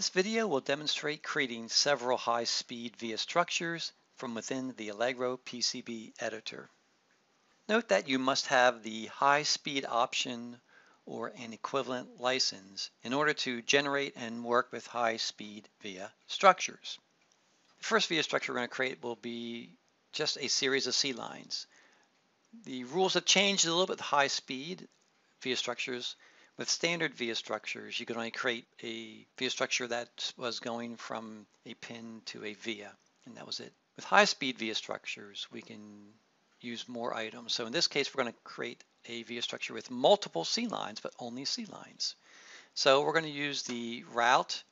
This video will demonstrate creating several high-speed via structures from within the Allegro PCB editor. Note that you must have the high-speed option or an equivalent license in order to generate and work with high-speed via structures. The first via structure we're going to create will be just a series of C lines. The rules have changed a little bit with high speed via structures. With standard via structures, you could only create a via structure that was going from a pin to a via, and that was it. With high-speed via structures, we can use more items. So in this case, we're going to create a via structure with multiple C lines, but only C lines. So we're going to use the route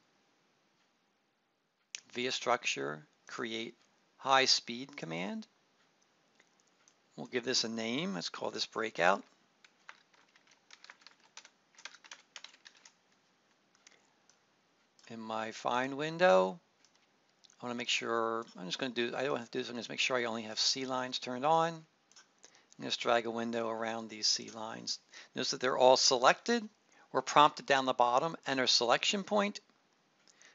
via structure create high speed command. We'll give this a name. Let's call this breakout. In my find window, I want to make sure, I'm just going to do, I don't have to do this, I'm going to make sure I only have C lines turned on. And just drag a window around these C lines. Notice that they're all selected. We're prompted down the bottom, enter selection point.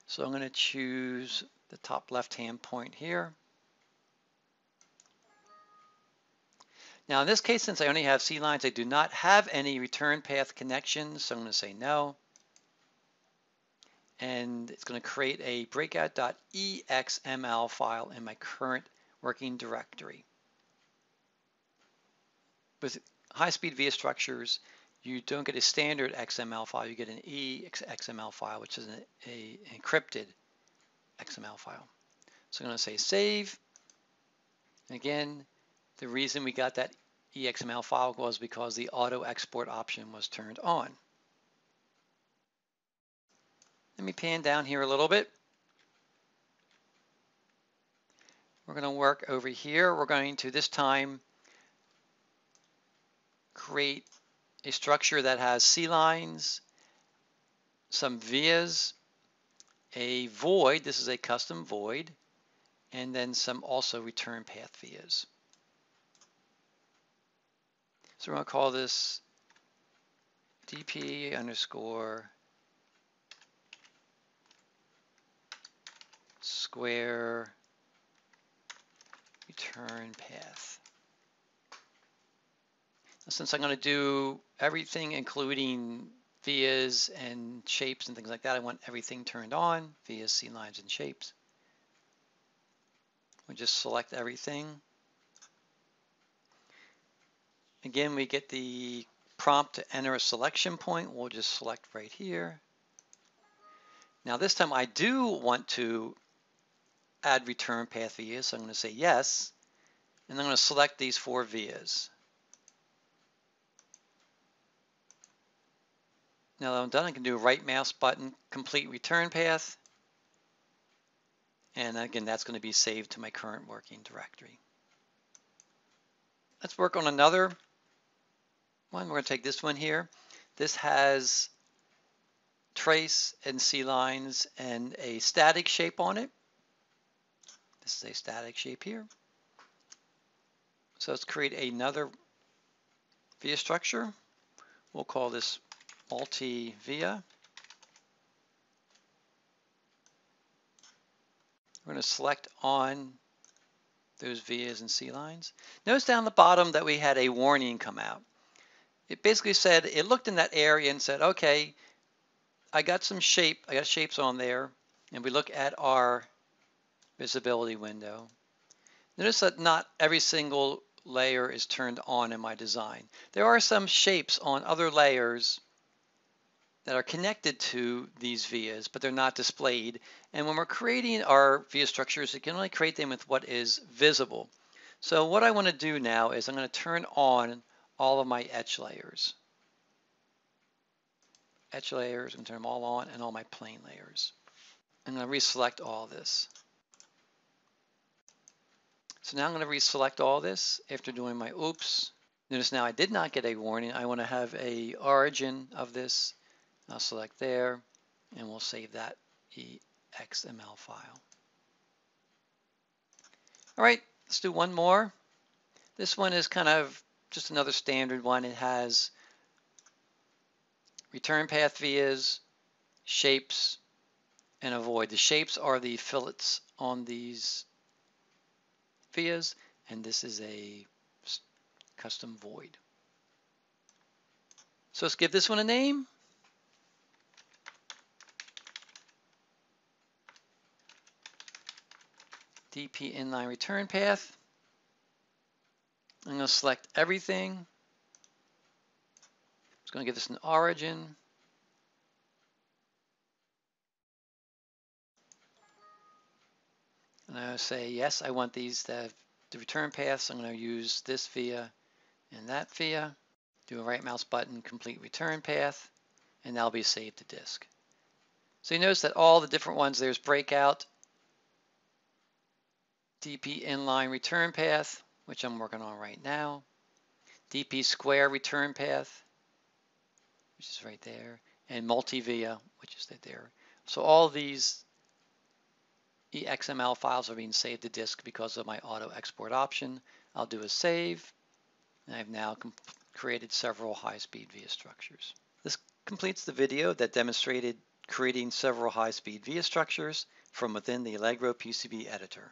So I'm going to choose the top left-hand point here. Now in this case, since I only have C lines, I do not have any return path connections, so I'm going to say no and it's going to create a breakout.exml file in my current working directory. With high-speed via structures, you don't get a standard XML file, you get an eXML file, which is an a encrypted XML file. So I'm going to say save. Again, the reason we got that eXML file was because the auto export option was turned on. Let me pan down here a little bit. We're going to work over here. We're going to this time create a structure that has C lines, some vias, a void, this is a custom void, and then some also return path vias. So we're going to call this dp underscore square return path. Since I'm going to do everything including vias and shapes and things like that, I want everything turned on, vias, C lines, and shapes. We just select everything. Again, we get the prompt to enter a selection point. We'll just select right here. Now this time I do want to add return path vias. So I'm going to say yes, and I'm going to select these four vias. Now that I'm done, I can do a right mouse button, complete return path. And again, that's going to be saved to my current working directory. Let's work on another one. We're going to take this one here. This has trace and C lines and a static shape on it. This is a static shape here. So let's create another via structure. We'll call this multi-via. We're going to select on those vias and C lines. Notice down the bottom that we had a warning come out. It basically said, it looked in that area and said, okay, I got some shape, I got shapes on there, and we look at our visibility window. Notice that not every single layer is turned on in my design. There are some shapes on other layers that are connected to these vias, but they're not displayed. And when we're creating our via structures, we can only create them with what is visible. So what I want to do now is I'm going to turn on all of my etch layers. Etch layers, I'm going to turn them all on, and all my plane layers. I'm going to reselect all this. So now I'm going to reselect all this after doing my oops. Notice now I did not get a warning. I want to have a origin of this. I'll select there and we'll save that XML file. All right, let's do one more. This one is kind of just another standard one. It has return path vias, shapes, and avoid. The shapes are the fillets on these vias, and this is a custom void. So let's give this one a name. DP inline return path. I'm going to select everything. I'm going to give this an origin. And I say, yes, I want these to have the return paths. I'm going to use this via and that via. Do a right mouse button, complete return path, and that'll be saved to disk. So you notice that all the different ones, there's breakout, DP inline return path, which I'm working on right now, DP square return path, which is right there, and multi-via, which is right there. So all these EXML files are being saved to disk because of my auto export option. I'll do a save, and I've now created several high-speed via structures. This completes the video that demonstrated creating several high-speed via structures from within the Allegro PCB editor.